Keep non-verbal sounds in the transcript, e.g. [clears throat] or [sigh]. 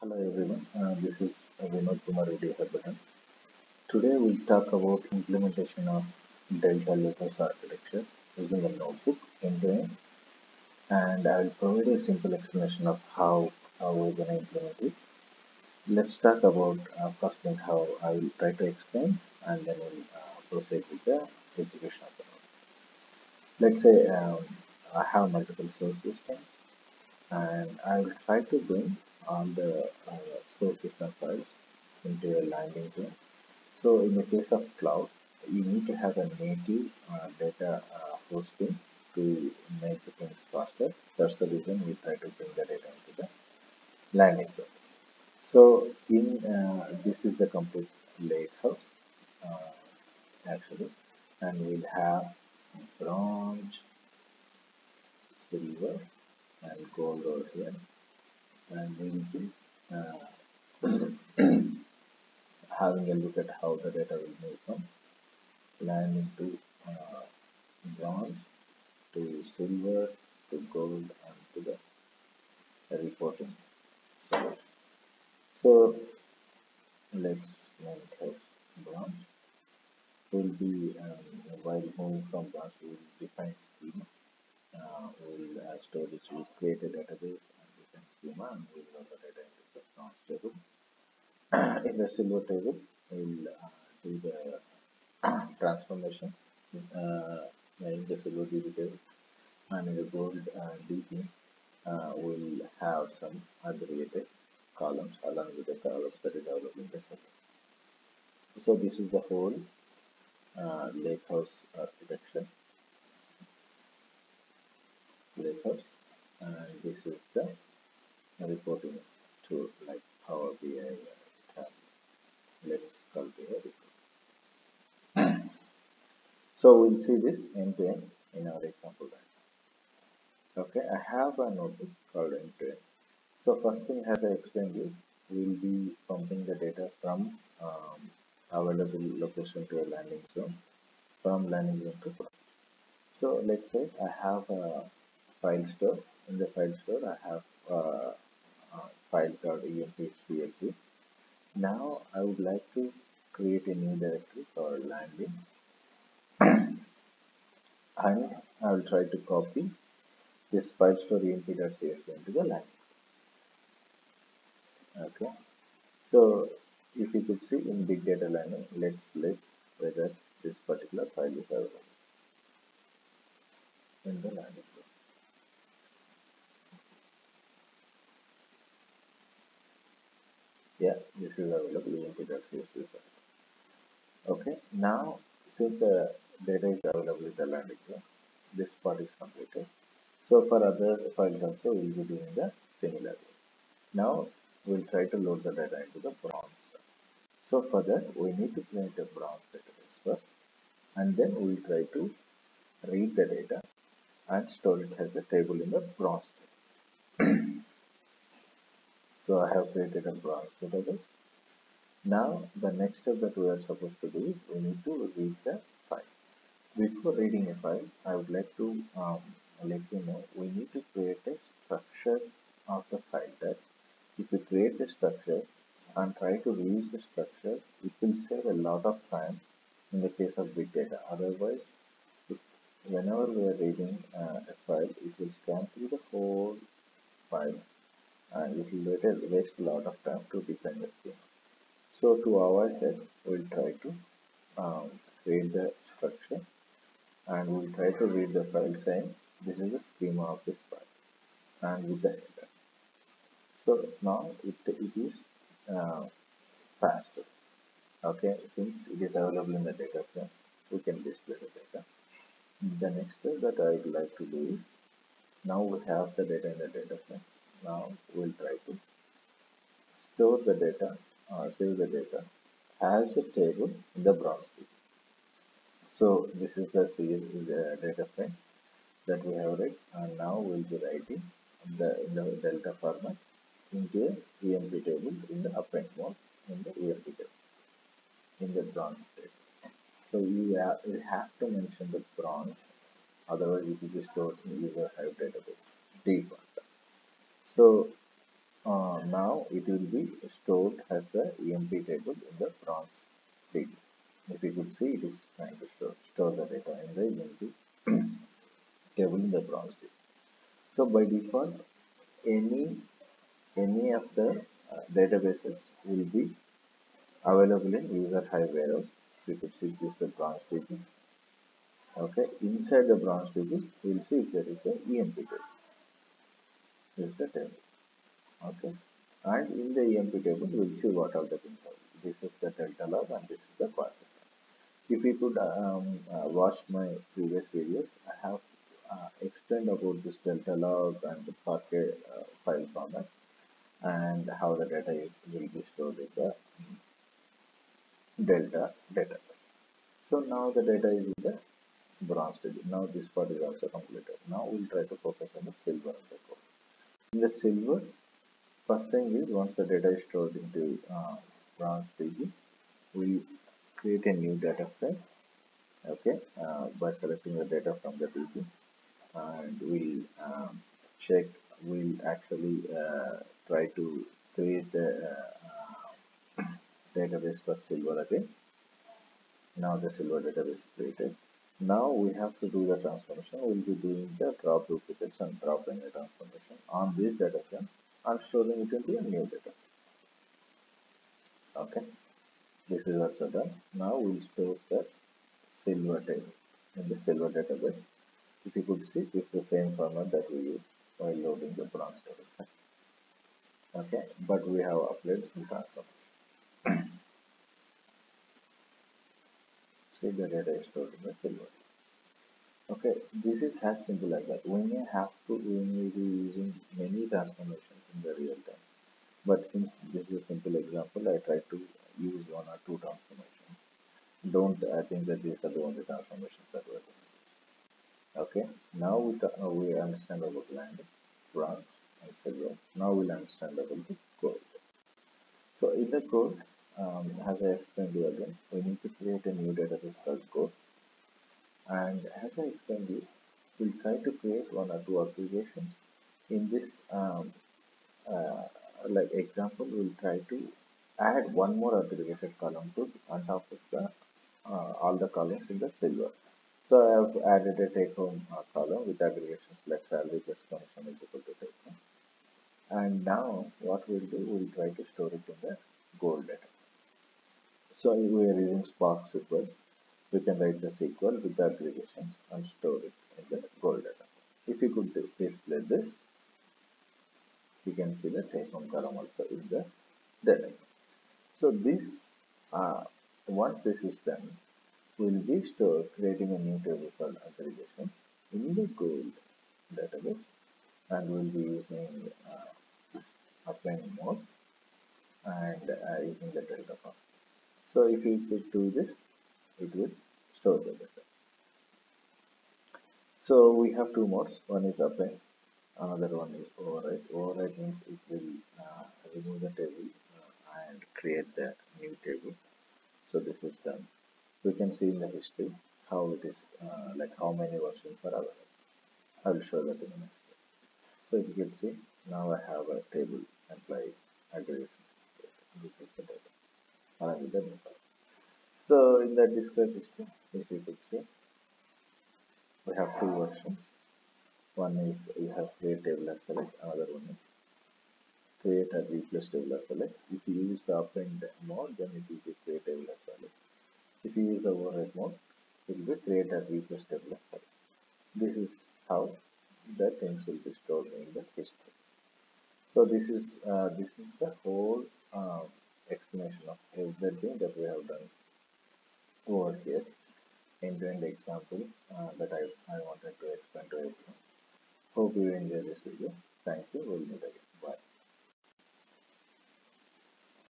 Hello everyone, uh, this is Vinod Kumar Reddy Harbatan. Today we'll talk about implementation of Delta Lakehouse architecture using a notebook end-to-end and I'll provide a simple explanation of how, how we're going to implement it. Let's talk about uh, first thing how I will try to explain and then we'll uh, proceed with the execution of the node. Let's say um, I have multiple source systems and I will try to bring all the uh, source system files into a landing zone. So in the case of cloud, you need to have a native uh, data uh, hosting to make things faster. That's the reason we try to bring the data into the landing zone. So in uh, this is the complete lakehouse uh, actually, and we'll have bronze, silver, and gold over here and we will be uh, having a look at how the data will move from landing to uh, bronze to silver to gold and to the reporting solution. So let's name it as bronze. We'll be um, while moving from bronze, we will define schema. Uh, we'll uh, storage, we'll create a database schema and we'll load the data into the bronze table. in the silver table, we'll uh, do the transformation uh, in the silver DB table and in the gold uh, DB, uh, we'll have some aggregated columns along with the columns that is available in the silver. So this is the whole uh, lakehouse architecture. Lakehouse and this is the reporting tool like Power BI. Let's cultivate it. so we'll see this end to end in our example diagram. Okay, I have a notebook called end to end. So first thing as I explained you, we'll be pumping the data from um, available location to a landing zone, from landing zone to. So let's say I have a file store. In the file store, I have a, uh, file called emp.csv. Now I would like to create a new directory for landing [clears throat] and I will try to copy this file store emp.csv into the landing. Okay, so if you could see in big data landing, let's list whether this particular file is available in the landing. Yeah this is available in the CSV okay now since the uh, data is available in the landing zone this part is completed. So for other files also we will be doing the similar way now we'll try to load the data into the bronze. So for that we need to create a bronze database first and then we'll try to read the data and store it as a table in the bronze So I have created a bronze database. Now the next step that we are supposed to do is we need to read the file. Before reading a file, I would like to um, let you know we need to create a structure of the file that if you create a structure and try to reuse the structure, it will save a lot of time in the case of big data. Otherwise, whenever we are reading uh, a file, it will scan through the whole file and it will later waste a lot of time to define the. So to avoid that, we'll try to um, create the structure and we'll try to read the file saying this is the schema of this file and with the header. So now it, it is uh, faster. Okay, since it is available in the data frame, we can display the data. The next step that I would like to do is now we have the data in the data frame now we'll try to store the data uh, save the data as a table in the bronze tree. So this is the, the data frame that we have read and now we'll be writing the, the delta format into a EMP table in the append mode in the EMP table in the bronze table. So you have, you have to mention the bronze otherwise it will be stored in user hive database default. So uh, now it will be stored as a EMP table in the bronze DB. If you could see, it is trying to store, store the data in the EMP [clears throat] table in the bronze DB. So by default, any any of the uh, databases will be available in user hive warehouse. You could see this is a bronze DB. Okay, inside the bronze DB, we will see if there is a EMP table. This is the table. Okay, and in the EMP table, we will see what are the things. This is the delta log and this is the quarter. If you could um, uh, watch my previous videos, I have uh, explained about this delta log and the Parquet uh, file format and how the data will be stored in the delta data So now the data is in the bronze stage. Now this part is also completed. Now we'll try to focus on the silver. In the silver, first thing is once the data is stored into uh, bronze DB, we create a new data frame. Okay, uh, by selecting the data from the DB, and we'll um, check. We'll actually uh, try to create the uh, [coughs] database for silver again. Now the silver database is created. Now we have to do the transformation. We'll be doing the drop duplicates and drop linear transformation on this data frame and storing it into a new data. Okay, this is also done. Now we'll store the silver table in the silver database. If you could see, it's the same format that we use while loading the bronze table. Okay, but we have applied some transformation. [clears throat] See the data is stored in the silver. Okay, this is as simple as that. We may have to, we may be using many transformations in the real time. But since this is a simple example, I try to use one or two transformations. Don't I think that these are the only transformations that we're use. Okay, now we, uh, we understand about land, bronze and silver. Now we'll understand about the gold So in the gold, um, as I explained you again we need to create a new database called gold and as I explained you, we'll try to create one or two aggregations. In this um, uh, like example, we'll try to add one more aggregated column to on top of the uh, all the columns in the silver. So I have added a take home uh, column with aggregations like salary plus commission is equal to take home. And now what we'll do, we'll try to store it in the gold data. So we are using Spark SQL we can write the SQL with the aggregations and store it in the gold data. If you could display this, you can see the home column also is the data. So this, uh, once this is done, will be stored creating a new table called aggregations in the gold database and we'll be using uh, applying mode and uh, using the delta form. So if you could do this, it will store the data. So we have two modes. One is append, another one is override. Override means it will uh, remove the table uh, and create the new table. So this is done. We can see in the history how it is, uh, like how many versions are available. I will show that in a minute. So you can see now I have a table employee aggregation. This is the the new so in the describe history, if you could see, we have two versions. One is you have create table select, another one is create a replace table select. If you use the append mode, then it will be create table select. If you use the override mode, it will be create a replace table select. This is how the things will be stored in the history. So this is uh, this is the whole uh, explanation of everything that we have done over here in the example uh, that I, I wanted to explain to you. Hope you enjoy this video. Thank you. We'll meet again.